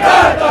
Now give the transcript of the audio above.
Liberta!